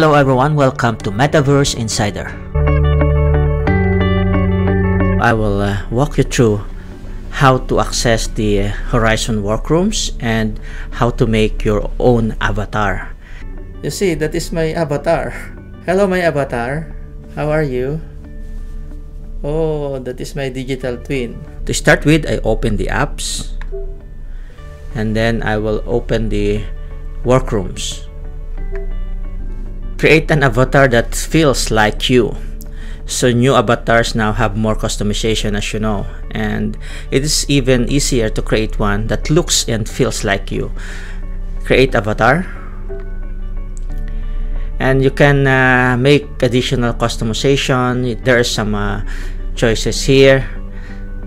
Hello everyone, welcome to Metaverse Insider. I will uh, walk you through how to access the Horizon Workrooms and how to make your own avatar. You see, that is my avatar. Hello my avatar, how are you? Oh, that is my digital twin. To start with, I open the apps and then I will open the workrooms. Create an avatar that feels like you. So new avatars now have more customization as you know and it is even easier to create one that looks and feels like you. Create avatar and you can uh, make additional customization. There are some uh, choices here.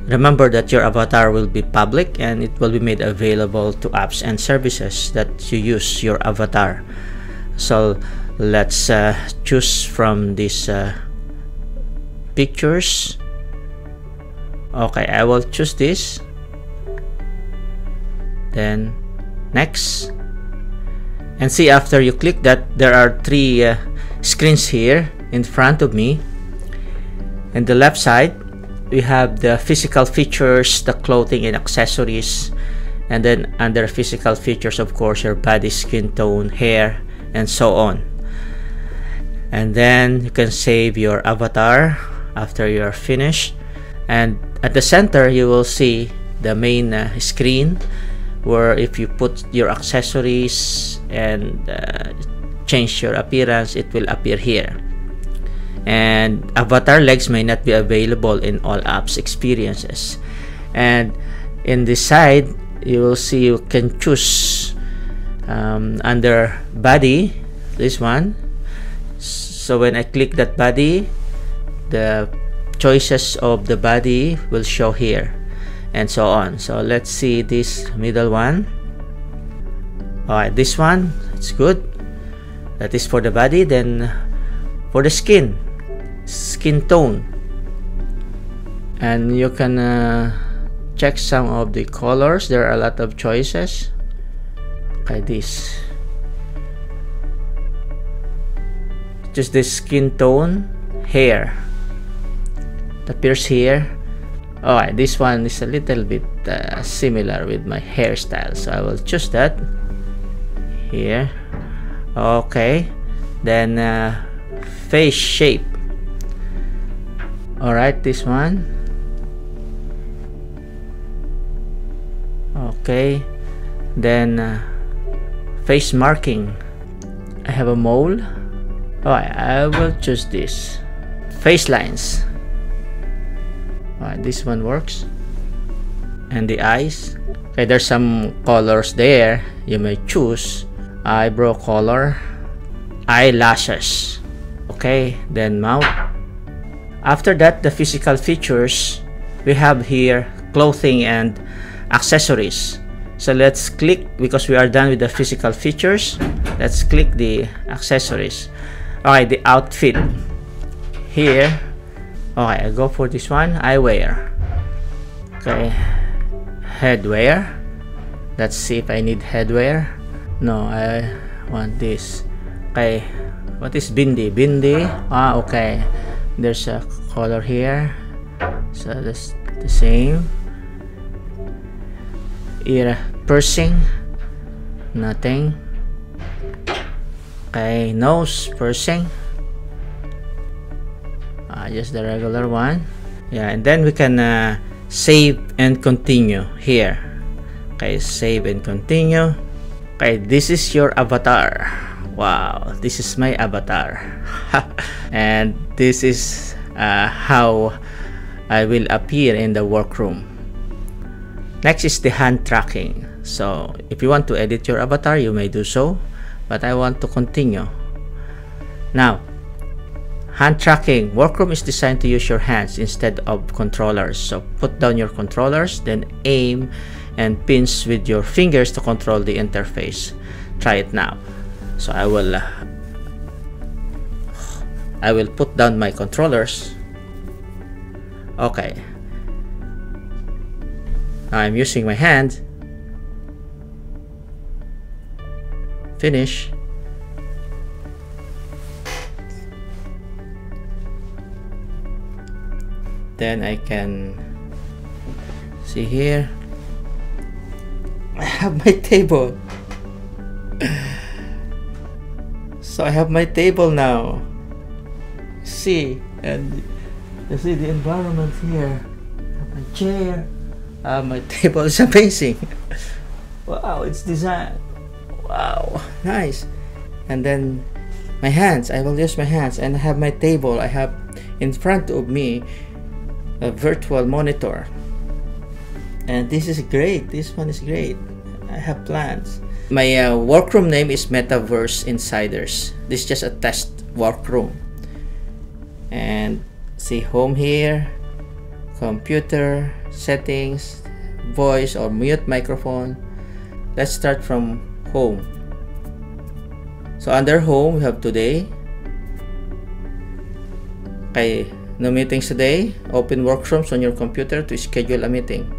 Remember that your avatar will be public and it will be made available to apps and services that you use your avatar. So let's uh, choose from these uh, pictures. Okay I will choose this. Then next. And see after you click that there are three uh, screens here in front of me. In the left side we have the physical features the clothing and accessories. And then under physical features of course your body skin tone hair and so on and then you can save your avatar after you're finished. And at the center you will see the main uh, screen where if you put your accessories and uh, change your appearance it will appear here. And avatar legs may not be available in all apps experiences. And in this side you will see you can choose um, under body this one so when I click that body the choices of the body will show here and so on. So let's see this middle one. Alright this one it's good. That is for the body then for the skin skin tone. And you can uh, check some of the colors. There are a lot of choices like this just the skin tone hair. That appears here alright this one is a little bit uh, similar with my hairstyle so I will choose that. Here. Okay. Then uh, face shape. Alright this one. Okay. Then uh, face marking. I have a mole Alright, I will choose this. Face lines. Alright, this one works. And the eyes. Okay, there's some colors there. You may choose. Eyebrow color. Eyelashes. Okay, then mouth. After that, the physical features. We have here clothing and accessories. So let's click because we are done with the physical features. Let's click the accessories okay the outfit. Here. Alright I go for this one. I wear okay. Headwear. Let's see if I need headwear. No I want this. Okay. What is bindi? Bindi? Ah okay. There's a color here. So that's the same. Ear piercing. Nothing okay nose piercing. Uh, just the regular one. Yeah and then we can uh, save and continue here. Okay save and continue. Okay this is your avatar. Wow this is my avatar. And this is uh, how I will appear in the workroom. Next is the hand tracking. So if you want to edit your avatar you may do so but I want to continue. Now, hand tracking. Workroom is designed to use your hands instead of controllers. So put down your controllers, then aim and pinch with your fingers to control the interface. Try it now. So I will uh, I will put down my controllers. Okay. I'm using my hand finish. Then I can see here. I have my table. so I have my table now. See, and you see the environment here. my chair. Uh, my table is amazing. wow, it's designed wow. Nice. And then my hands. I will use my hands. And I have my table. I have in front of me a virtual monitor. And this is great. This one is great. I have plans. My uh, workroom name is Metaverse Insiders. This is just a test workroom. And see home here computer settings voice or mute microphone. Let's start from home. So under home we have today. Okay no meetings today. Open workshops on your computer to schedule a meeting.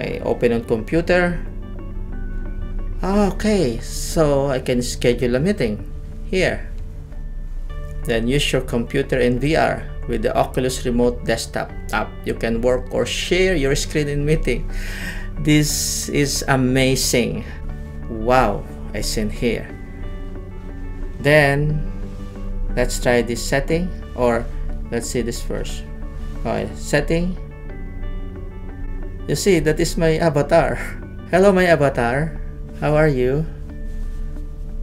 I open on computer. Okay so I can schedule a meeting here. Then use your computer in VR with the Oculus Remote Desktop app. You can work or share your screen in meeting. This is amazing. Wow, I send here. Then let's try this setting or let's see this first. Okay, setting. You see, that is my avatar. Hello, my avatar. How are you?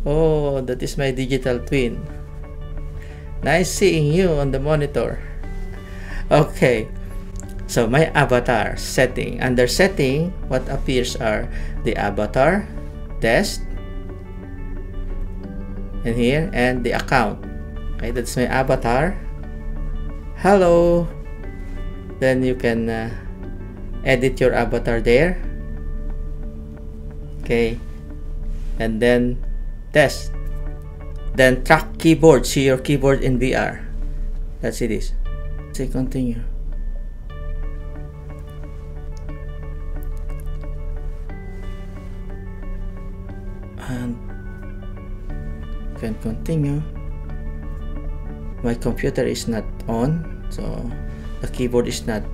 Oh, that is my digital twin. Nice seeing you on the monitor. Okay, so my avatar setting. Under setting, what appears are the avatar, test, and here, and the account. Okay, that's my avatar. Hello. Then you can uh, edit your avatar there. Okay, and then desk. Then track keyboard, see your keyboard in VR. That's it is. Say continue. And can continue. My computer is not on, so the keyboard is not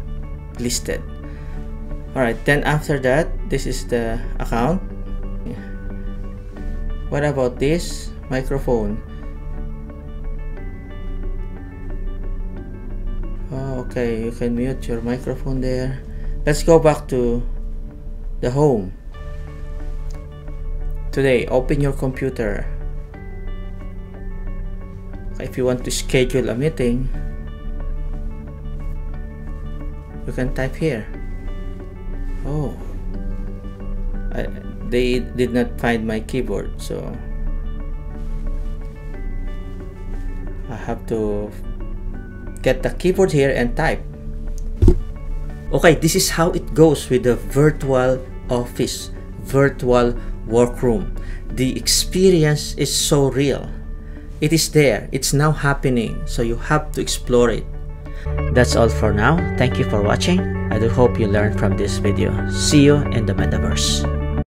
listed. Alright, then after that, this is the account. What about this? Microphone. Oh, okay you can mute your microphone there. Let's go back to the home. Today open your computer. If you want to schedule a meeting you can type here. Oh I, they did not find my keyboard so have to get the keyboard here and type. Okay, this is how it goes with the virtual office, virtual workroom. The experience is so real. It is there, it's now happening, so you have to explore it. That's all for now. Thank you for watching. I do hope you learned from this video. See you in the metaverse.